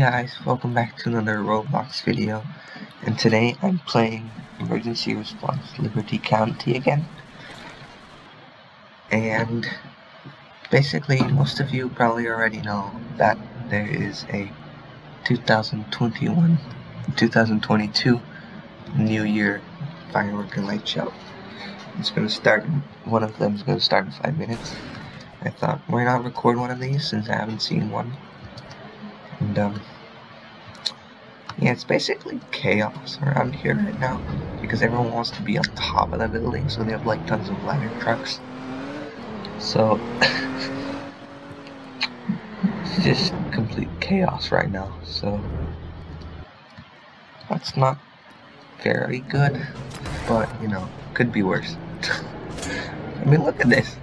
Guys, welcome back to another Roblox video, and today I'm playing Emergency Response Liberty County again. And basically, most of you probably already know that there is a 2021 2022 New Year firework and light show. It's gonna start, one of them is gonna start in five minutes. I thought, why not record one of these since I haven't seen one? And, um, yeah, it's basically chaos around here right now because everyone wants to be on top of the building, so they have like tons of ladder trucks. So, it's just complete chaos right now, so that's not very good, but you know, could be worse. I mean, look at this.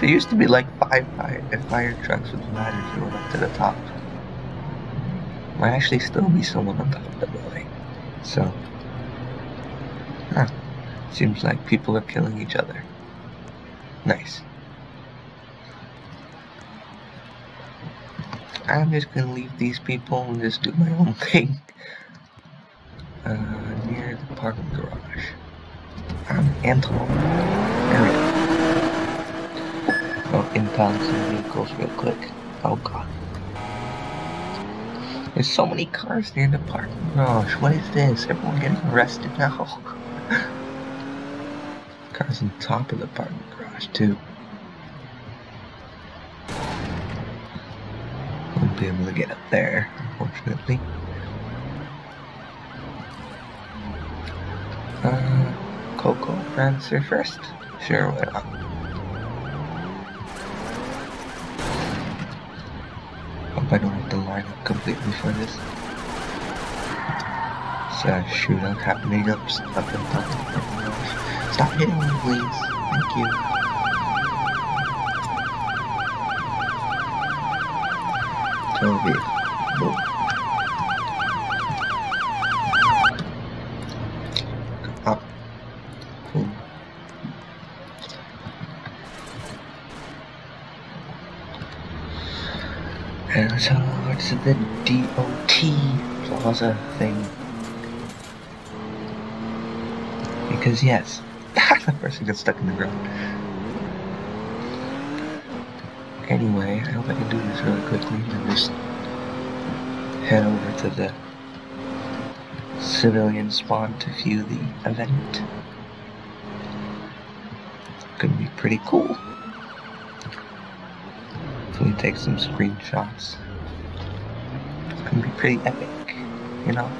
There used to be like five fire, fire trucks with ladders going up to the top. Might actually still be someone on top of the building. So, huh. Seems like people are killing each other. Nice. I'm just gonna leave these people and just do my own thing. Uh, near the parking garage. I'm Anton. There we go. Oh, impound some vehicles real quick. Oh god. There's so many cars near the parking garage. What is this? Everyone getting arrested now? cars on top of the parking garage too. Won't be able to get up there, unfortunately. Uh, Coco answer first? Sure, why not? I don't have to line up completely for this. Shootout happening up, up and top of the garage. Stop hitting me, please. Thank you. Toby. Up. Plaza thing. Because yes, the person gets stuck in the ground. Anyway, I hope I can do this really quickly and just head over to the civilian spawn to view the event. Could be pretty cool. So we take some screenshots. It's gonna be pretty epic, you know.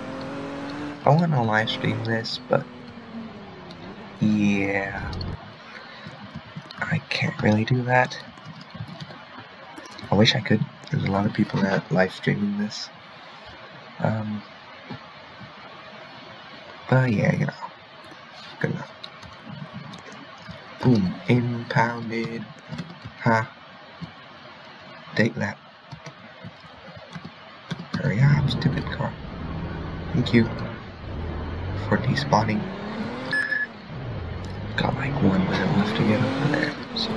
I want to live stream this, but yeah, I can't really do that. I wish I could. There's a lot of people that live streaming this. Um, but yeah, you know, good enough. Boom, impounded. Ha. Take that. Hurry up, stupid car. Thank you for despawning. Got like one minute left to get over there. So,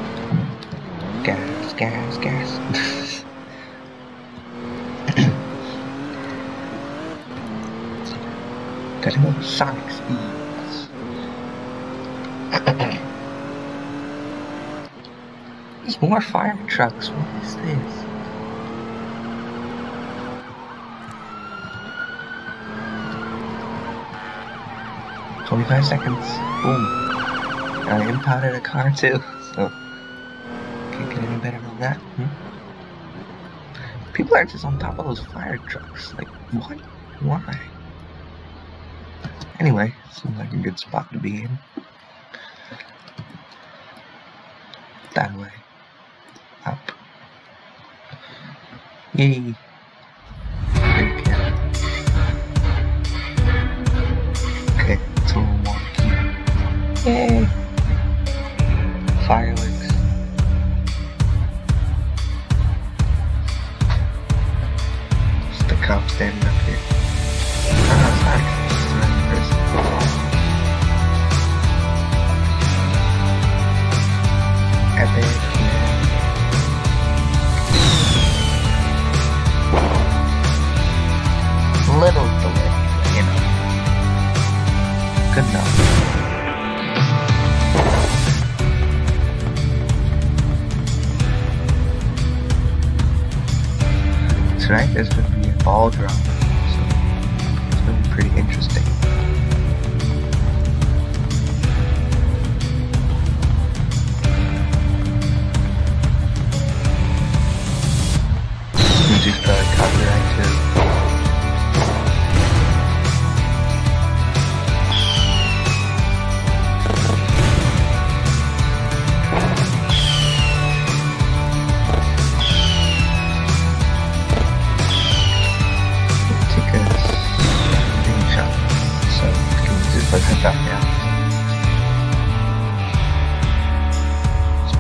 gas, gas, gas. Gotta go Sonic speeds. There's more fire trucks. What is this? Twenty-five seconds. Boom. I impounded a car too, so can't get any better than that. Hmm? People are just on top of those fire trucks. Like, what? Why? Anyway, seems like a good spot to be in. That way. Up. Yay.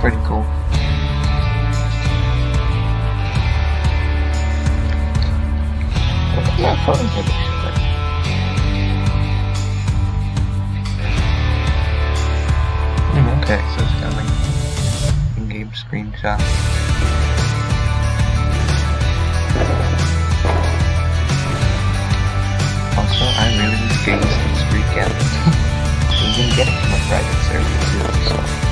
Pretty cool. Yeah, photo inhibition. but- Hmm, Okay, so it's got like in-game. Also, I really just gained this weekend. Gonna get it from a private server too, so.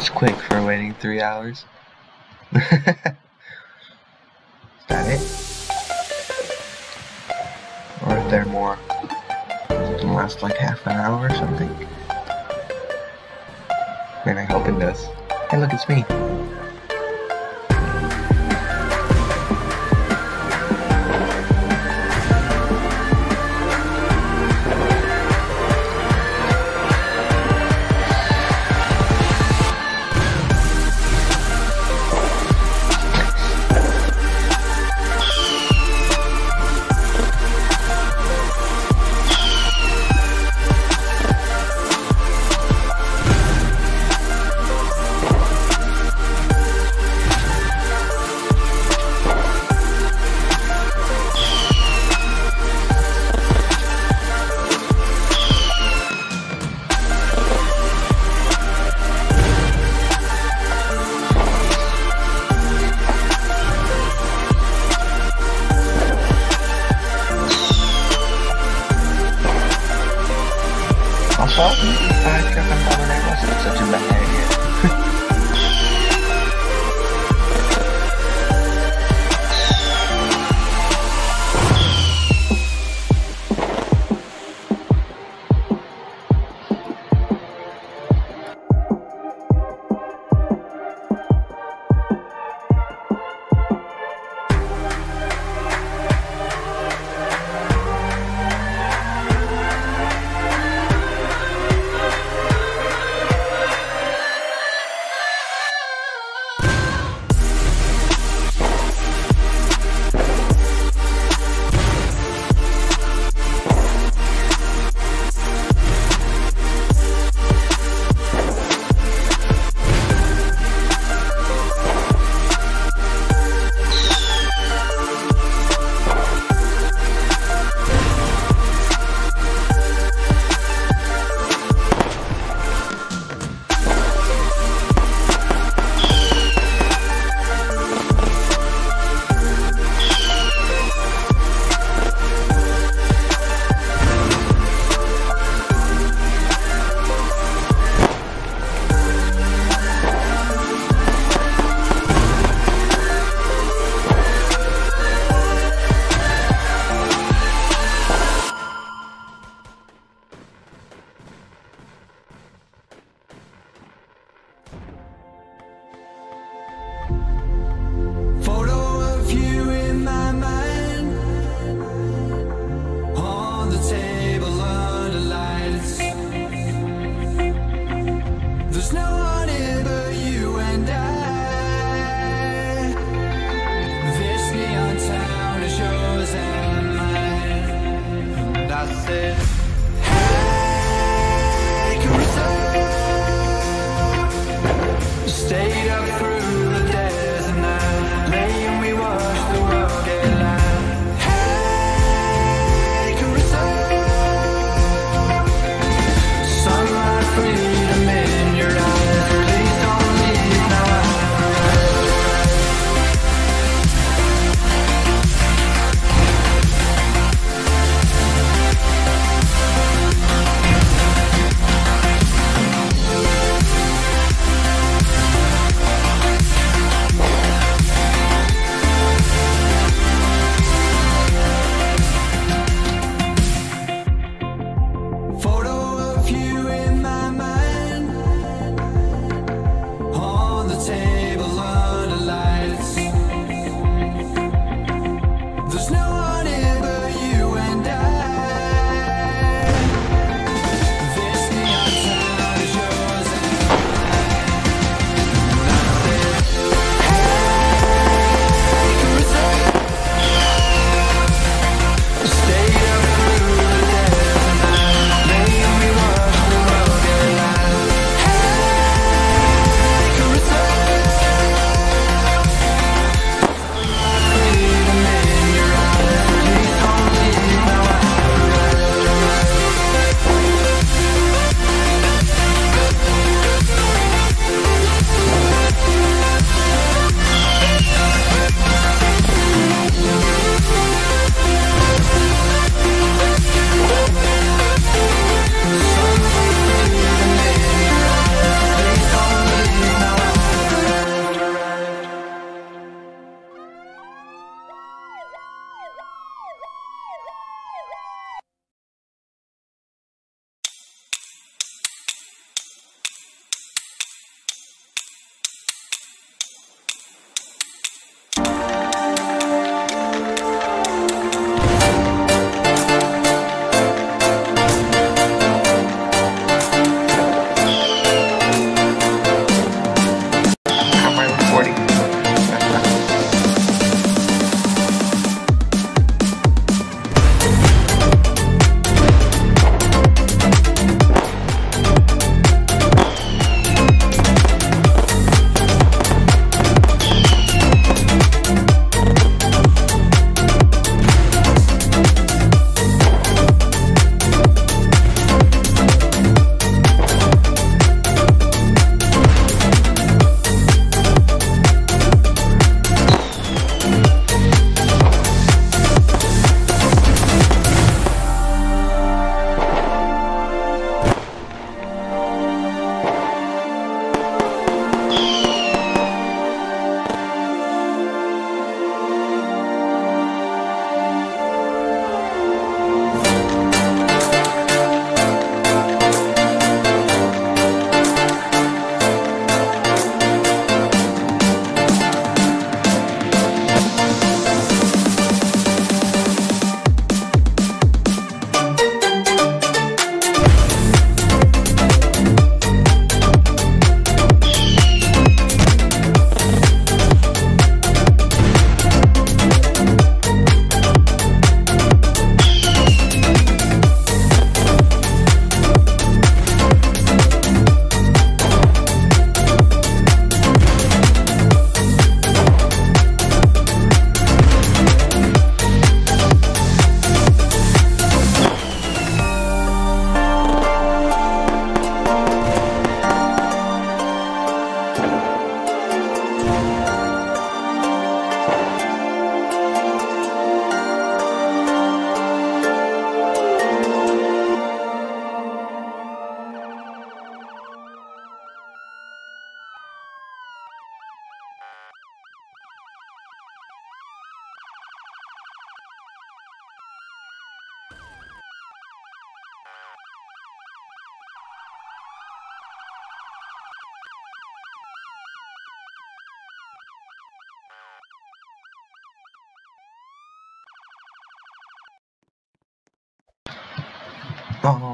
Was quick for waiting three hours. Is that it? Or is there more? It can last like half an hour or something. Man, I hope it does. Hey, look, it's me.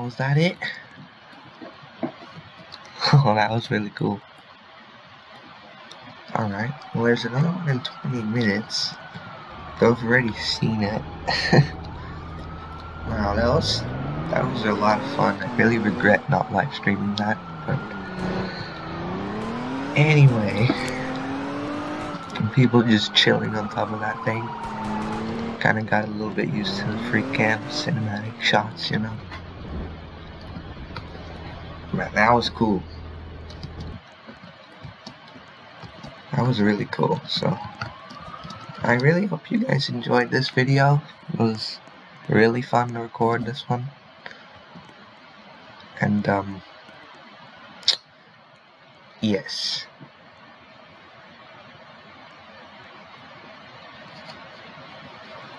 Was that it? Oh, that was really cool. Alright, well there's another one in 20 minutes. Though I've already seen it. wow, that was, that was a lot of fun. I really regret not live streaming that, but... Anyway... People just chilling on top of that thing. Kinda got a little bit used to the free cam cinematic shots, you know. Man, that was cool. That was really cool, so I really hope you guys enjoyed this video. It was really fun to record this one. And um yes.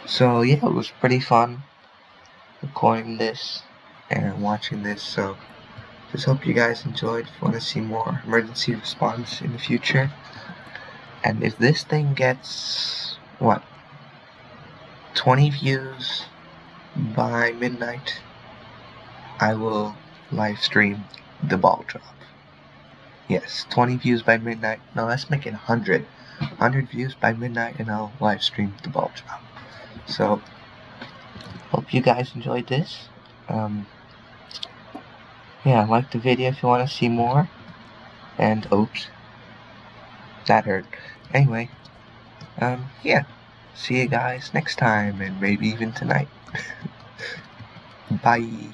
So yeah, it was pretty fun recording this and watching this, so just hope you guys enjoyed. Want to see more emergency response in the future. And if this thing gets, what, 20 views by midnight, I will live stream the ball drop. Yes, 20 views by midnight. No, let's make it 100. 100 views by midnight and I'll live stream the ball drop. So, hope you guys enjoyed this. Um, yeah, like the video if you want to see more. And oops, that hurt. Anyway, um, yeah. See you guys next time, and maybe even tonight. Bye.